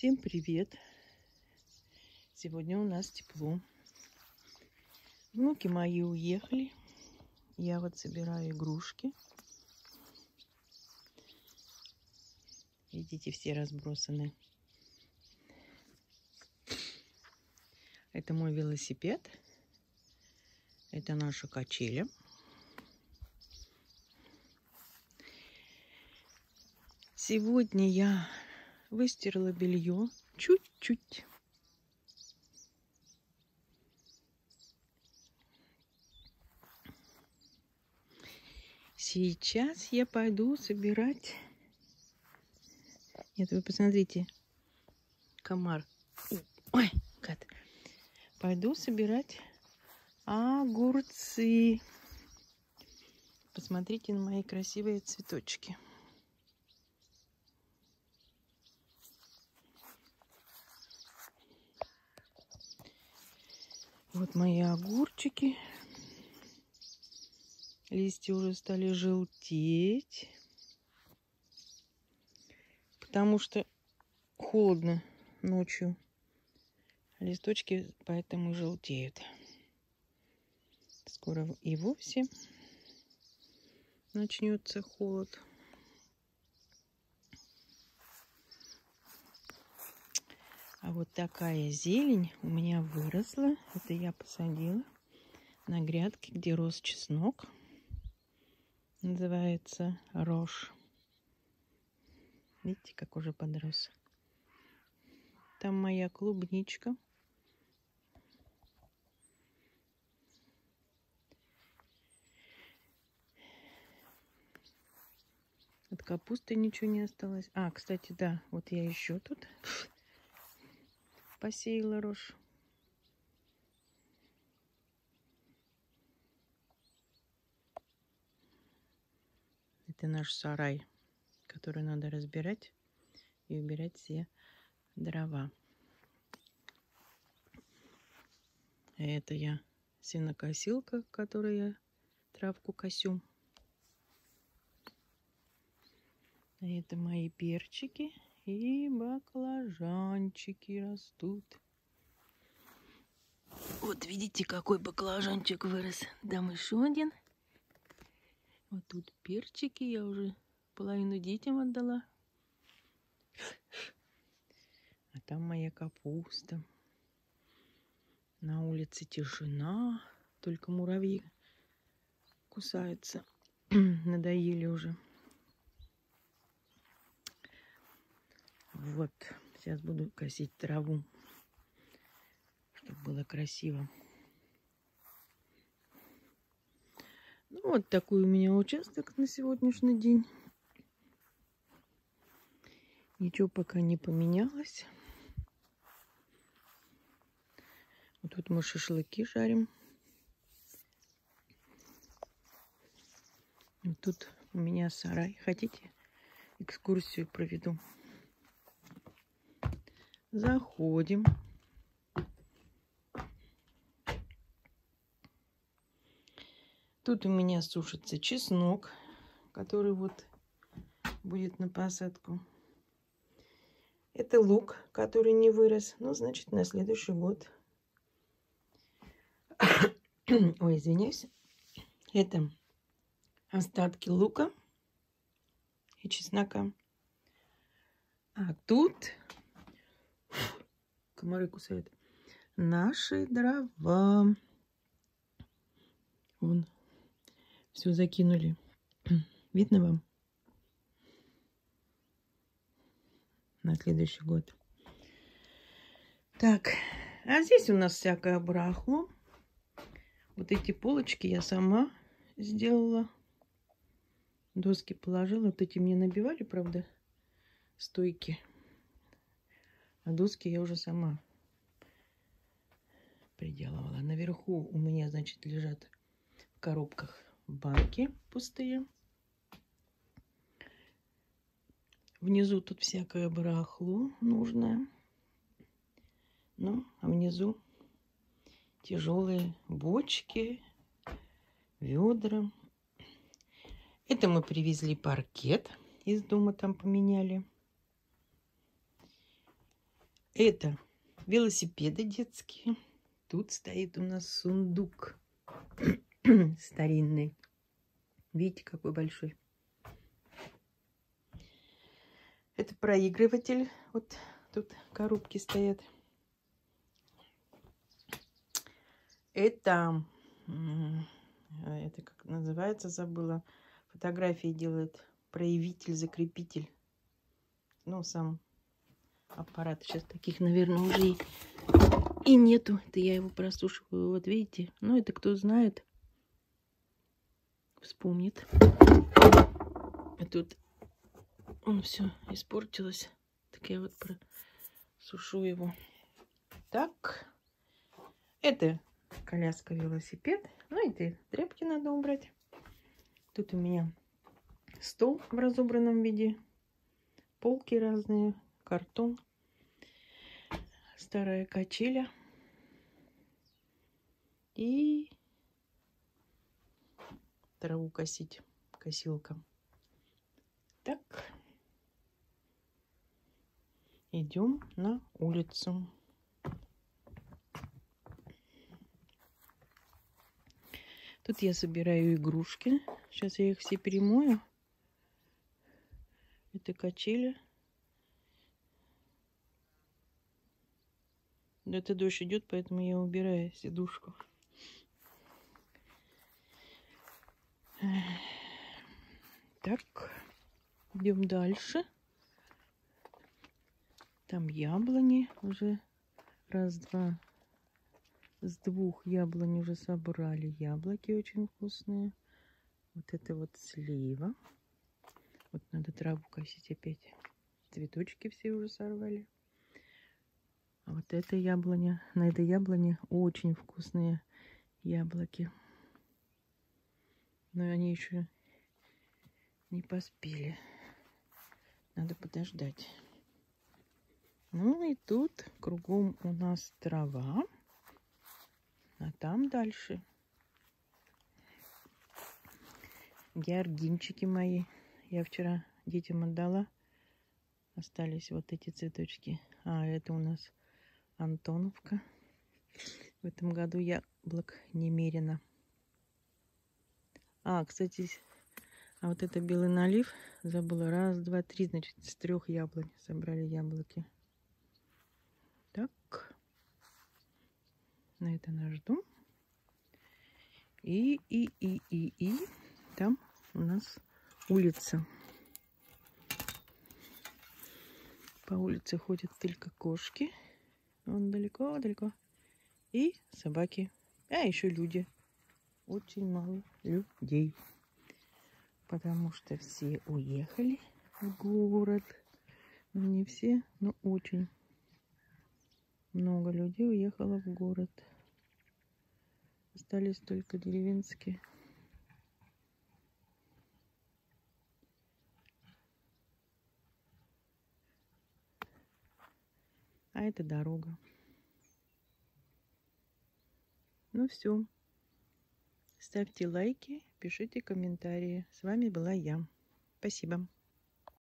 Всем привет! Сегодня у нас тепло. Внуки мои уехали. Я вот собираю игрушки. Видите, все разбросаны. Это мой велосипед. Это наша качеля. Сегодня я выстирала белье чуть-чуть. Сейчас я пойду собирать. Нет, вы посмотрите. Комар. Ой, гад. Пойду собирать огурцы. Посмотрите на мои красивые цветочки. Вот мои огурчики. Листья уже стали желтеть. Потому что холодно ночью. Листочки поэтому желтеют. Скоро и вовсе начнется холод. Вот такая зелень у меня выросла. Это я посадила на грядке, где рос чеснок. Называется рожь. Видите, как уже подрос. Там моя клубничка. От капусты ничего не осталось. А, кстати, да, вот я еще тут посеяла рожь. Это наш сарай, который надо разбирать и убирать все дрова. Это я сенокосилка, которой я травку косю. Это мои перчики и баклажанчики растут. Вот видите, какой баклажанчик вырос. Дам еще один. Вот тут перчики я уже половину детям отдала. А там моя капуста. На улице тишина, только муравьи кусаются. Надоели уже. Вот, сейчас буду косить траву, чтобы было красиво. Ну, вот такой у меня участок на сегодняшний день. Ничего пока не поменялось. Вот тут мы шашлыки жарим. Вот тут у меня сарай. Хотите, экскурсию проведу? Заходим. Тут у меня сушится чеснок, который вот будет на посадку. Это лук, который не вырос. Ну, значит, на следующий год. Ой, извиняюсь. Это остатки лука и чеснока. А тут комары кусают. Наши дрова. Вон, все закинули. Видно вам? На следующий год. Так, а здесь у нас всякое брахло. Вот эти полочки я сама сделала. Доски положила. Вот эти мне набивали, правда, стойки. А доски я уже сама приделывала. Наверху у меня, значит, лежат в коробках банки пустые. Внизу тут всякое барахло нужное. Ну, а внизу тяжелые бочки, ведра. Это мы привезли паркет из дома, там поменяли. Это велосипеды детские. Тут стоит у нас сундук старинный. Видите, какой большой. Это проигрыватель. Вот тут коробки стоят. Это, это как называется, забыла. Фотографии делает проявитель, закрепитель. Ну, сам аппарат. Сейчас таких, наверное, уже и, и нету. Это я его просушиваю. Вот видите? Ну, это кто знает, вспомнит. А тут он все испортилось. Так я вот просушу его. Так. Это коляска, велосипед. Ну, эти тряпки надо убрать. Тут у меня стол в разобранном виде. Полки разные, картон. Старая качеля. И траву косить косилка. Так. Идем на улицу. Тут я собираю игрушки. Сейчас я их все перемою. Это качели. Это дождь идет, поэтому я убираю сидушку. Так, идем дальше. Там яблони уже раз, два, с двух яблонь уже собрали. Яблоки очень вкусные. Вот это вот слива. Вот надо траву косить опять. Цветочки все уже сорвали. Вот это яблоня. На этой яблоне очень вкусные яблоки. Но они еще не поспели. Надо подождать. Ну и тут кругом у нас трава. А там дальше георгинчики мои. Я вчера детям отдала. Остались вот эти цветочки. А это у нас Антоновка. В этом году яблок немерено. А, кстати, а вот это белый налив забыла. Раз, два, три, значит, с трех яблонь собрали яблоки. Так на это наш дом. И, и, и, и, и там у нас улица. По улице ходят только кошки. Вон далеко-далеко. И собаки. А еще люди. Очень мало людей. Потому что все уехали в город. Ну, не все, но очень много людей уехало в город. Остались только деревенские. А это дорога. Ну все. Ставьте лайки, пишите комментарии. С вами была я. Спасибо.